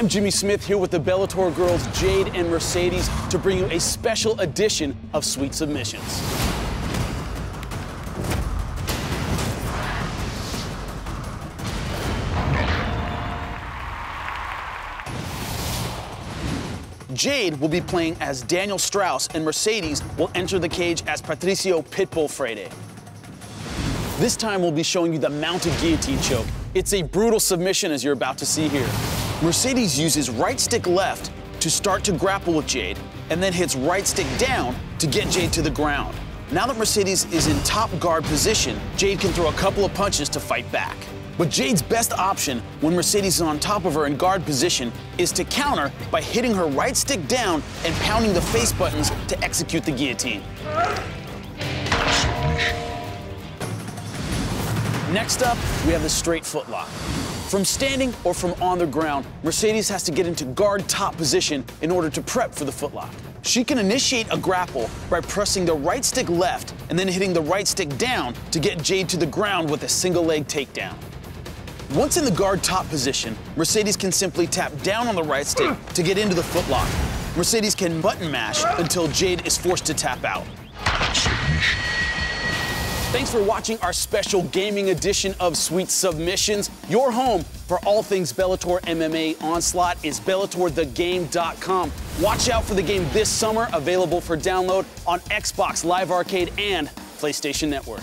I'm Jimmy Smith here with the Bellator girls Jade and Mercedes to bring you a special edition of Sweet Submissions. Jade will be playing as Daniel Straus and Mercedes will enter the cage as Patricio Pitbull Freire. This time we'll be showing you the mounted guillotine choke. It's a brutal submission as you're about to see here. Mercedes uses right stick left to start to grapple with Jade, and then hits right stick down to get Jade to the ground. Now that Mercedes is in top guard position, Jade can throw a couple of punches to fight back. But Jade's best option when Mercedes is on top of her in guard position is to counter by hitting her right stick down and pounding the face buttons to execute the guillotine. Next up, we have the straight footlock. From standing or from on the ground, Mercedes has to get into guard top position in order to prep for the footlock. She can initiate a grapple by pressing the right stick left and then hitting the right stick down to get Jade to the ground with a single leg takedown. Once in the guard top position, Mercedes can simply tap down on the right stick to get into the footlock. Mercedes can button mash until Jade is forced to tap out. Thanks for watching our special gaming edition of Sweet Submissions. Your home for all things Bellator MMA Onslaught is BellatorTheGame.com. Watch out for the game this summer, available for download on Xbox Live Arcade and PlayStation Network.